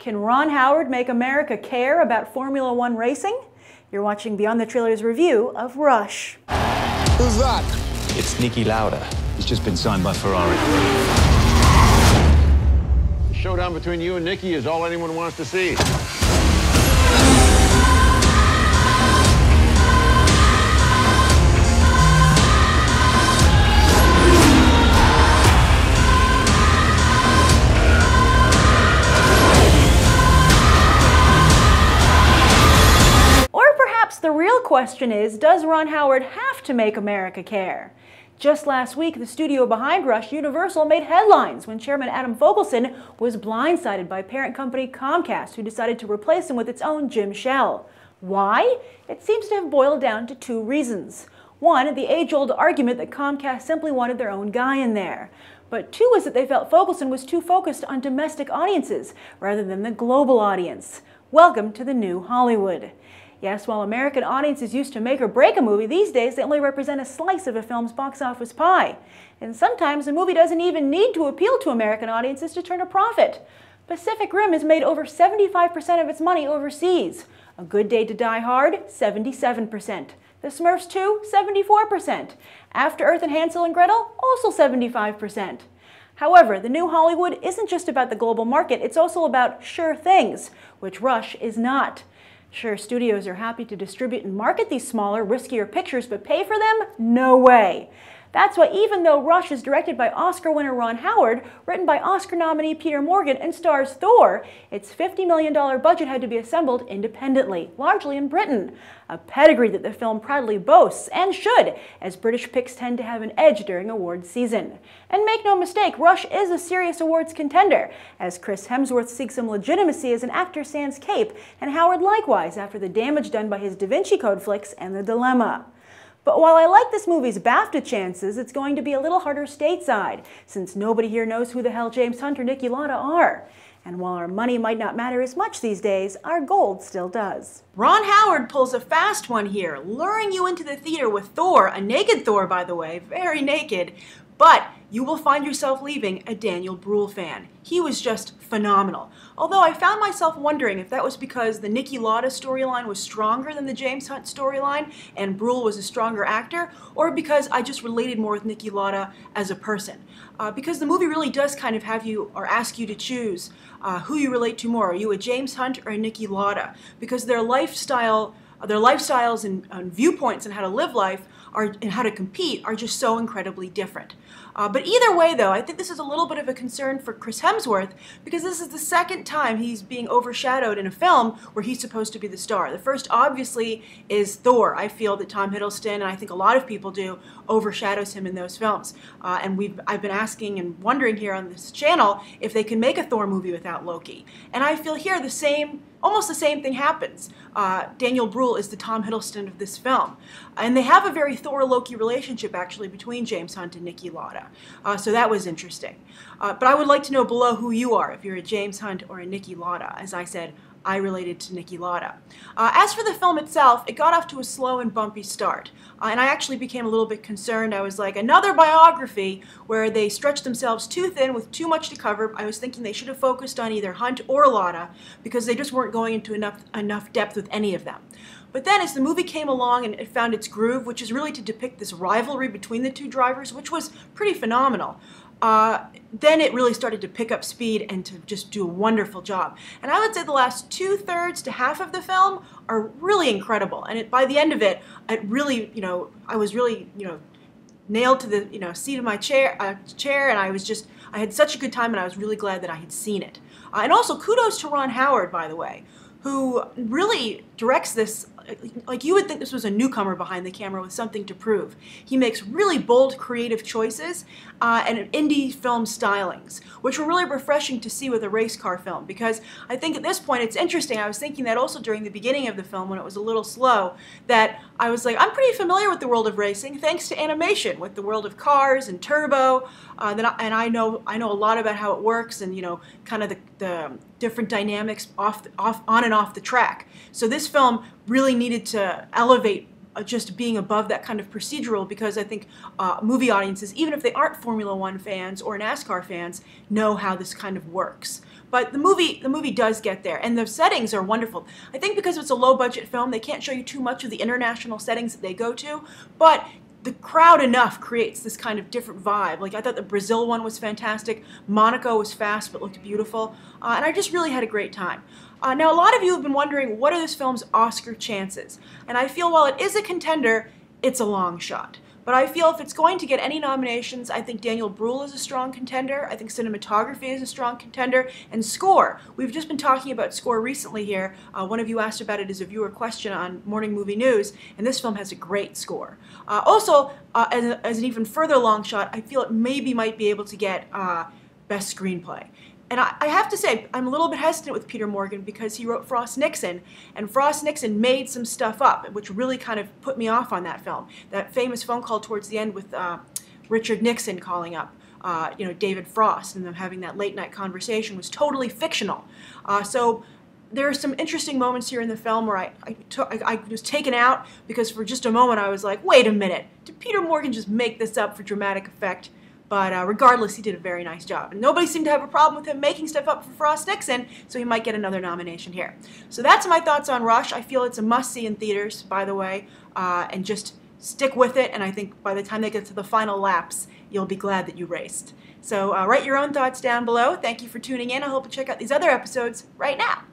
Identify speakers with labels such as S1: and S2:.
S1: Can Ron Howard make America care about Formula One racing? You're watching Beyond the Trailers review of Rush.
S2: Who's that?
S3: It's Niki Lauda. He's just been signed by Ferrari.
S4: The showdown between you and Niki is all anyone wants to see.
S1: Question is, does Ron Howard have to make America care? Just last week, the studio behind Rush, Universal, made headlines when Chairman Adam Fogelson was blindsided by parent company Comcast, who decided to replace him with its own Jim Shell. Why? It seems to have boiled down to two reasons. One, the age-old argument that Comcast simply wanted their own guy in there. But two is that they felt Fogelson was too focused on domestic audiences rather than the global audience. Welcome to the new Hollywood. Yes, while American audiences used to make or break a movie, these days they only represent a slice of a film's box office pie. And sometimes a movie doesn't even need to appeal to American audiences to turn a profit. Pacific Rim has made over 75% of its money overseas. A Good Day to Die Hard, 77%. The Smurfs 2, 74%. After Earth and Hansel and Gretel, also 75%. However, the new Hollywood isn't just about the global market, it's also about sure things, which Rush is not. Sure, studios are happy to distribute and market these smaller, riskier pictures, but pay for them? No way. That's why even though Rush is directed by Oscar winner Ron Howard, written by Oscar nominee Peter Morgan, and stars Thor, its $50 million budget had to be assembled independently, largely in Britain. A pedigree that the film proudly boasts, and should, as British picks tend to have an edge during awards season. And make no mistake, Rush is a serious awards contender, as Chris Hemsworth seeks some legitimacy as an actor sans cape, and Howard likewise after the damage done by his Da Vinci Code flicks and The Dilemma. But while I like this movie's BAFTA chances, it's going to be a little harder stateside, since nobody here knows who the hell James Hunt or Niki Lauda are. And while our money might not matter as much these days, our gold still does. Ron Howard pulls a fast one here, luring you into the theater with Thor, a naked Thor by the way, very naked, but you will find yourself leaving a Daniel Bruhl fan. He was just phenomenal. Although I found myself wondering if that was because the Niki Lauda storyline was stronger than the James Hunt storyline and Bruhl was a stronger actor, or because I just related more with Niki Lauda as a person. Uh, because the movie really does kind of have you or ask you to choose uh, who you relate to more. Are you a James Hunt or a Niki Lauda? Because their lifestyle their lifestyles and, and, viewpoints and how to live life are, and how to compete are just so incredibly different. Uh, but either way, though, I think this is a little bit of a concern for Chris Hemsworth because this is the second time he's being overshadowed in a film where he's supposed to be the star. The first, obviously, is Thor. I feel that Tom Hiddleston, and I think a lot of people do, overshadows him in those films. Uh, and we've I've been asking and wondering here on this channel if they can make a Thor movie without Loki. And I feel here the same almost the same thing happens. Uh, Daniel Bruhl is the Tom Hiddleston of this film. And they have a very Thor-Loki relationship, actually, between James Hunt and Niki Lauda. Uh, so that was interesting. Uh, but I would like to know below who you are, if you're a James Hunt or a Niki Lauda. As I said, I related to Niki Lauda. Uh, as for the film itself, it got off to a slow and bumpy start. Uh, and I actually became a little bit concerned. I was like, another biography where they stretched themselves too thin with too much to cover. I was thinking they should have focused on either Hunt or Lauda because they just weren't going into enough, enough depth with any of them. But then as the movie came along and it found its groove, which is really to depict this rivalry between the two drivers, which was pretty phenomenal, uh, then it really started to pick up speed and to just do a wonderful job. And I would say the last two thirds to half of the film are really incredible. And it, by the end of it, it really, you know, I was really, you know, nailed to the, you know, seat of my chair, uh, chair, and I was just, I had such a good time, and I was really glad that I had seen it. Uh, and also, kudos to Ron Howard, by the way, who really directs this like you would think this was a newcomer behind the camera with something to prove. He makes really bold, creative choices uh, and indie film stylings, which were really refreshing to see with a race car film. Because I think at this point it's interesting. I was thinking that also during the beginning of the film when it was a little slow, that I was like, I'm pretty familiar with the world of racing thanks to animation, with the world of cars and turbo. Uh, that I, and I know I know a lot about how it works and you know kind of the, the different dynamics off, off on and off the track. So this film really needed to elevate uh, just being above that kind of procedural because I think uh, movie audiences, even if they aren't Formula One fans or NASCAR fans, know how this kind of works. But the movie, the movie does get there, and the settings are wonderful. I think because it's a low budget film, they can't show you too much of the international settings that they go to, but the crowd enough creates this kind of different vibe. Like I thought the Brazil one was fantastic. Monaco was fast but looked beautiful, uh, and I just really had a great time. Uh, now a lot of you have been wondering what are this film's Oscar chances, and I feel while it is a contender, it's a long shot. But I feel if it's going to get any nominations, I think Daniel Bruhl is a strong contender. I think cinematography is a strong contender. And score. We've just been talking about score recently here. Uh, one of you asked about it as a viewer question on Morning Movie News, and this film has a great score. Uh, also, uh, as, a, as, an even further long shot, I feel it maybe might be able to get uh, Best Screenplay. And I, I, have to say, I'm a little bit hesitant with Peter Morgan because he wrote Frost Nixon, and Frost Nixon made some stuff up, which really kind of put me off on that film. That famous phone call towards the end with uh, Richard Nixon calling up. Uh, you know, David Frost and them having that late night conversation was totally fictional. Uh, so there are some interesting moments here in the film where I, I, took, I, I, was taken out because for just a moment I was like, wait a minute, did Peter Morgan just make this up for dramatic effect? But uh, regardless, he did a very nice job. And nobody seemed to have a problem with him making stuff up for Frost Nixon, so he might get another nomination here. So that's my thoughts on Rush. I feel it's a must-see in theaters, by the way, uh, and just stick with it. And I think by the time they get to the final laps, you'll be glad that you raced. So uh, write your own thoughts down below. Thank you for tuning in. I hope you check out these other episodes right now.